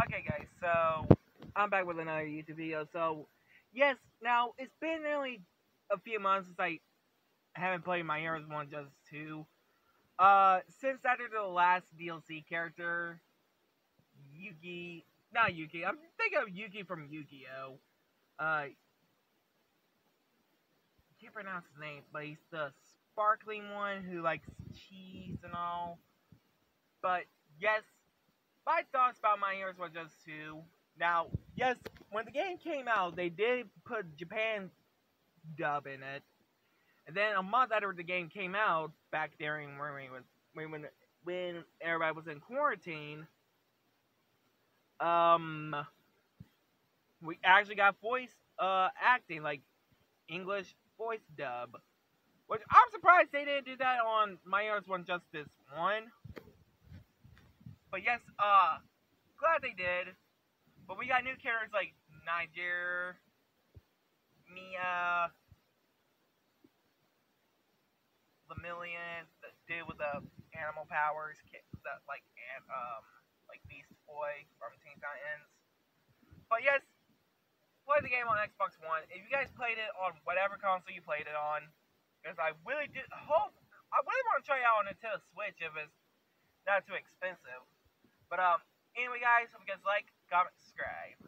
Okay, guys, so I'm back with another YouTube video. So, yes, now it's been nearly a few months since I haven't played My Hero One's Just 2. Uh, since after the last DLC character, Yuki, not Yuki, I'm thinking of Yuki from Yu-Gi-Oh! Uh, can't pronounce his name, but he's the sparkling one who likes cheese and all. But, yes, my thoughts about My ears was just two. Now, yes, when the game came out, they did put Japan dub in it. And then a month after the game came out, back during when we when when when everybody was in quarantine, um, we actually got voice uh acting like English voice dub, which I'm surprised they didn't do that on My Hero One's Justice One. But yes, uh, glad they did. But we got new characters like Niger, Mia, Lemillion, the dude with the animal powers, that like and um like Beast Boy from Teen Titans. But yes, play the game on Xbox One. If you guys played it on whatever console you played it on, because I really did hope I really want to try it out on a Nintendo Switch if it's not too expensive. But um, anyway, guys, hope you guys like, comment, subscribe.